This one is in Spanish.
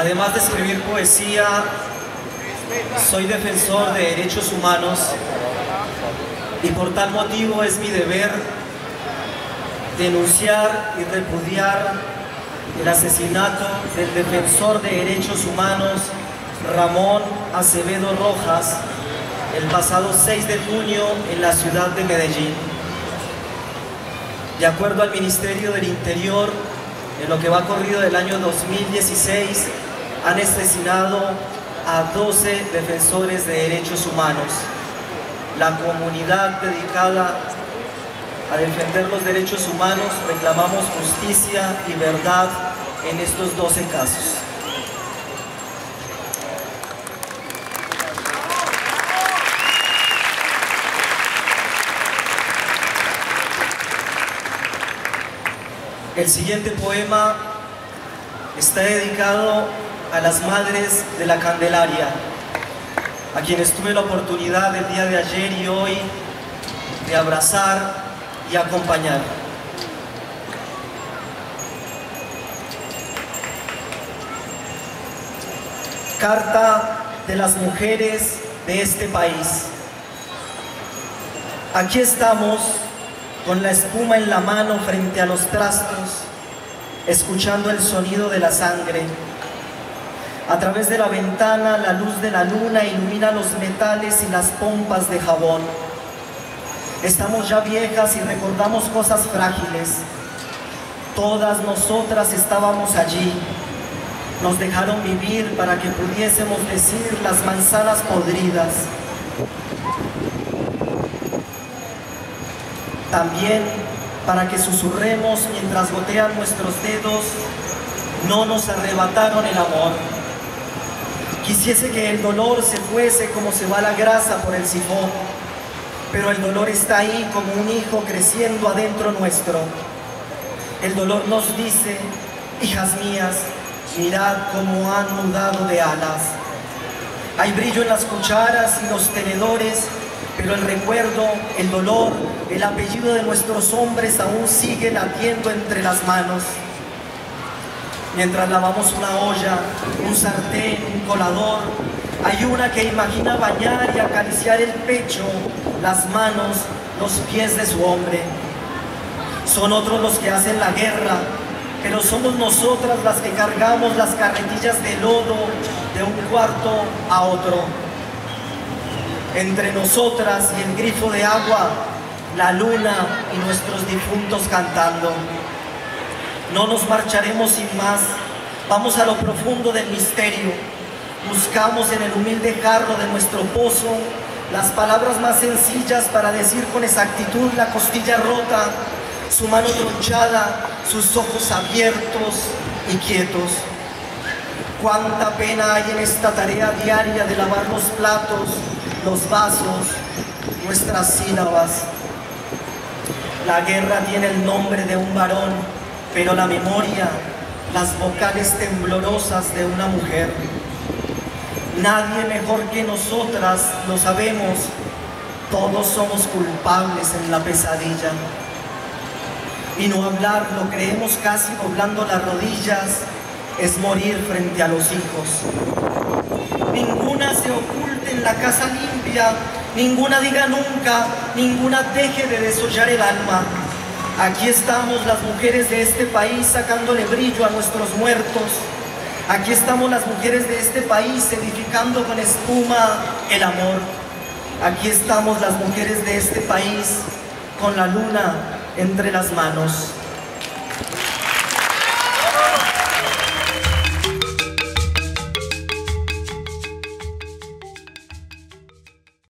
Además de escribir poesía, soy defensor de derechos humanos y por tal motivo es mi deber denunciar y repudiar el asesinato del defensor de derechos humanos Ramón Acevedo Rojas el pasado 6 de junio en la ciudad de Medellín. De acuerdo al Ministerio del Interior, en lo que va corrido del año 2016, han asesinado a 12 defensores de derechos humanos. La comunidad dedicada a defender los derechos humanos reclamamos justicia y verdad en estos 12 casos. El siguiente poema está dedicado a las madres de la Candelaria, a quienes tuve la oportunidad el día de ayer y hoy de abrazar y acompañar. Carta de las mujeres de este país. Aquí estamos con la espuma en la mano frente a los trastos, escuchando el sonido de la sangre. A través de la ventana, la luz de la luna ilumina los metales y las pompas de jabón. Estamos ya viejas y recordamos cosas frágiles. Todas nosotras estábamos allí. Nos dejaron vivir para que pudiésemos decir las manzanas podridas. También para que susurremos mientras gotean nuestros dedos, no nos arrebataron el amor. Quisiese que el dolor se fuese como se va la grasa por el sifón, pero el dolor está ahí como un hijo creciendo adentro nuestro. El dolor nos dice, hijas mías, mirad cómo han mudado de alas. Hay brillo en las cucharas y los tenedores, pero el recuerdo, el dolor, el apellido de nuestros hombres aún sigue latiendo entre las manos. Mientras lavamos una olla, un sartén, un colador, hay una que imagina bañar y acariciar el pecho, las manos, los pies de su hombre. Son otros los que hacen la guerra, pero somos nosotras las que cargamos las carretillas de lodo de un cuarto a otro. Entre nosotras y el grifo de agua, la luna y nuestros difuntos cantando. No nos marcharemos sin más, vamos a lo profundo del misterio, buscamos en el humilde jarro de nuestro pozo las palabras más sencillas para decir con exactitud la costilla rota, su mano tronchada, sus ojos abiertos y quietos. Cuánta pena hay en esta tarea diaria de lavar los platos, los vasos, nuestras sílabas. La guerra tiene el nombre de un varón, pero la memoria, las vocales temblorosas de una mujer. Nadie mejor que nosotras lo sabemos, todos somos culpables en la pesadilla. Y no hablar, lo creemos casi doblando las rodillas, es morir frente a los hijos. Ninguna se oculte en la casa limpia, ninguna diga nunca, ninguna deje de desollar el alma. Aquí estamos las mujeres de este país sacándole brillo a nuestros muertos. Aquí estamos las mujeres de este país edificando con espuma el amor. Aquí estamos las mujeres de este país con la luna entre las manos.